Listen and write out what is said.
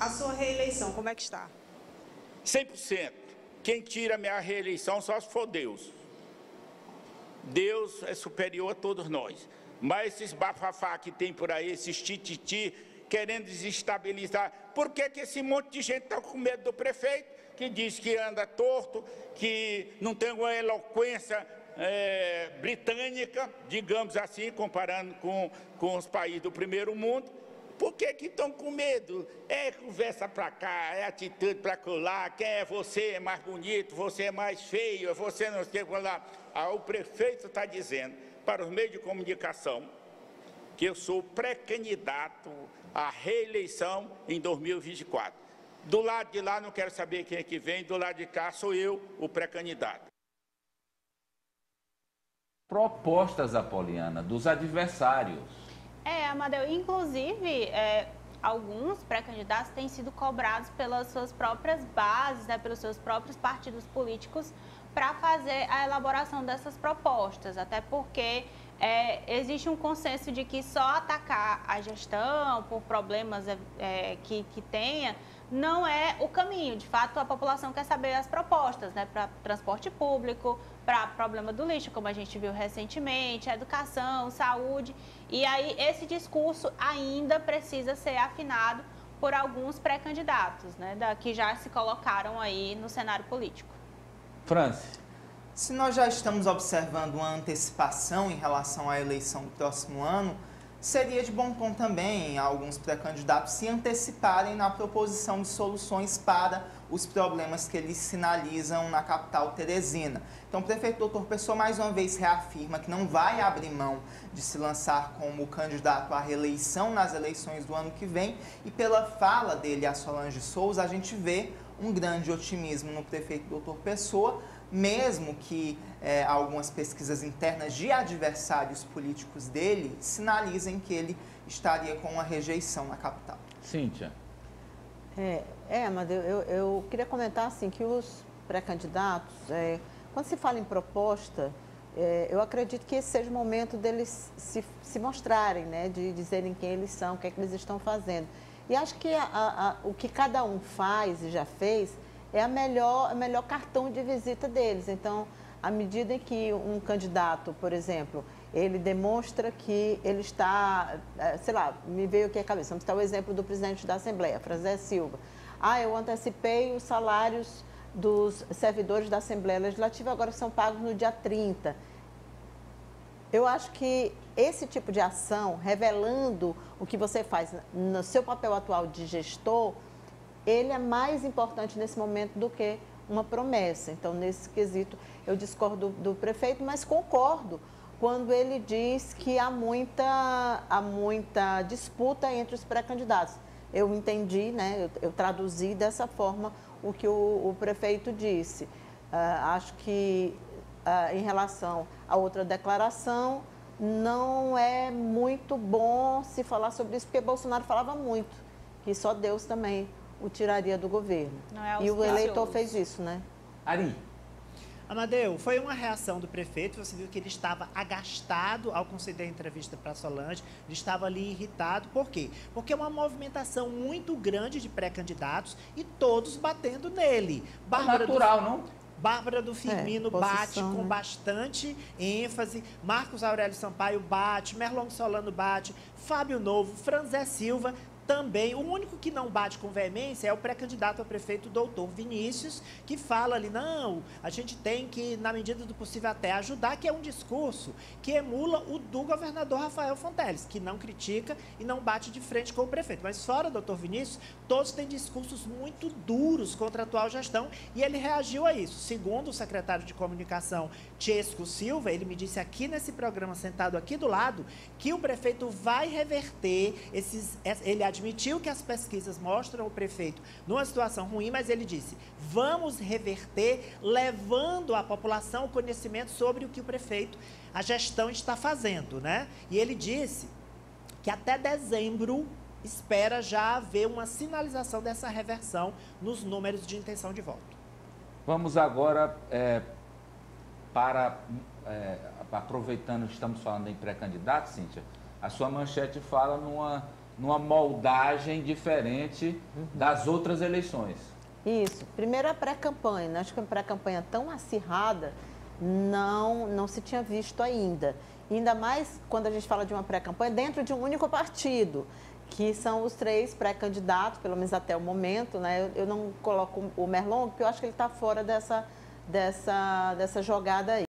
A sua reeleição, como é que está? 100%. Quem tira minha reeleição só se for Deus. Deus é superior a todos nós. Mas esses bafafá que tem por aí, esses tititi, querendo desestabilizar. Por que, que esse monte de gente está com medo do prefeito, que diz que anda torto, que não tem uma eloquência é, britânica, digamos assim, comparando com, com os países do primeiro mundo? Por que estão com medo? É conversa para cá, é atitude para lá, quem é você é mais bonito, você é mais feio, você não sei lá. Ah, o prefeito está dizendo para os meios de comunicação que eu sou pré-candidato à reeleição em 2024. Do lado de lá não quero saber quem é que vem, do lado de cá sou eu o pré-candidato. Propostas, Apoliana, dos adversários. É, Amadeu, inclusive, é, alguns pré-candidatos têm sido cobrados pelas suas próprias bases, né, pelos seus próprios partidos políticos, para fazer a elaboração dessas propostas, até porque é, existe um consenso de que só atacar a gestão por problemas é, que, que tenha não é o caminho. De fato, a população quer saber as propostas né, para transporte público, para problema do lixo, como a gente viu recentemente, educação, saúde. E aí, esse discurso ainda precisa ser afinado por alguns pré-candidatos, né, da, que já se colocaram aí no cenário político. Francis. Se nós já estamos observando uma antecipação em relação à eleição do próximo ano, seria de bom tom também alguns pré-candidatos se anteciparem na proposição de soluções para os problemas que eles sinalizam na capital teresina. Então, o prefeito doutor Pessoa mais uma vez reafirma que não vai abrir mão de se lançar como candidato à reeleição nas eleições do ano que vem e pela fala dele a Solange Souza, a gente vê um grande otimismo no prefeito doutor Pessoa, mesmo que é, algumas pesquisas internas de adversários políticos dele sinalizem que ele estaria com uma rejeição na capital. Cíntia. É, é mas eu, eu, eu queria comentar assim que os pré-candidatos, é, quando se fala em proposta, é, eu acredito que esse seja o momento deles se, se mostrarem, né, de dizerem quem eles são, o que é que eles estão fazendo. E acho que a, a, a, o que cada um faz e já fez é a melhor, a melhor cartão de visita deles. Então, à medida em que um candidato, por exemplo, ele demonstra que ele está, é, sei lá, me veio aqui a cabeça, vamos citar o exemplo do presidente da Assembleia, Franzé Silva. Ah, eu antecipei os salários dos servidores da Assembleia Legislativa, agora são pagos no dia 30. Eu acho que esse tipo de ação, revelando o que você faz no seu papel atual de gestor, ele é mais importante nesse momento do que uma promessa. Então, nesse quesito, eu discordo do, do prefeito, mas concordo quando ele diz que há muita, há muita disputa entre os pré-candidatos. Eu entendi, né, eu, eu, traduzi dessa forma o que o, o prefeito disse. Uh, acho que, uh, em relação a outra declaração, não é muito bom se falar sobre isso, porque Bolsonaro falava muito, que só Deus também o tiraria do governo. É e o eleitor fez isso, né? Ari. Amadeu, foi uma reação do prefeito, você viu que ele estava agastado ao conceder a entrevista para Solange, ele estava ali irritado, por quê? Porque é uma movimentação muito grande de pré-candidatos e todos batendo nele. É Bárbara natural, do... não? Bárbara do Firmino é, bate com né? bastante ênfase, Marcos Aurélio Sampaio bate, Merlon Solano bate, Fábio Novo, Franzé Silva também, o único que não bate com veemência é o pré-candidato a prefeito, doutor Vinícius, que fala ali, não, a gente tem que, na medida do possível, até ajudar, que é um discurso que emula o do governador Rafael Fonteles, que não critica e não bate de frente com o prefeito. Mas fora, doutor Vinícius, todos têm discursos muito duros contra a atual gestão e ele reagiu a isso. Segundo o secretário de comunicação, Chesco Silva, ele me disse aqui nesse programa, sentado aqui do lado, que o prefeito vai reverter esses. Ele admitiu que as pesquisas mostram o prefeito numa situação ruim, mas ele disse: vamos reverter, levando à população o conhecimento sobre o que o prefeito, a gestão está fazendo, né? E ele disse que até dezembro espera já haver uma sinalização dessa reversão nos números de intenção de voto. Vamos agora é, para, é, aproveitando, estamos falando em pré-candidato, Cíntia, a sua manchete fala numa numa moldagem diferente das outras eleições. Isso. Primeiro a pré-campanha. Acho que uma pré-campanha tão acirrada não, não se tinha visto ainda. Ainda mais quando a gente fala de uma pré-campanha dentro de um único partido, que são os três pré-candidatos, pelo menos até o momento. Né? Eu, eu não coloco o Merlong, porque eu acho que ele está fora dessa, dessa, dessa jogada aí.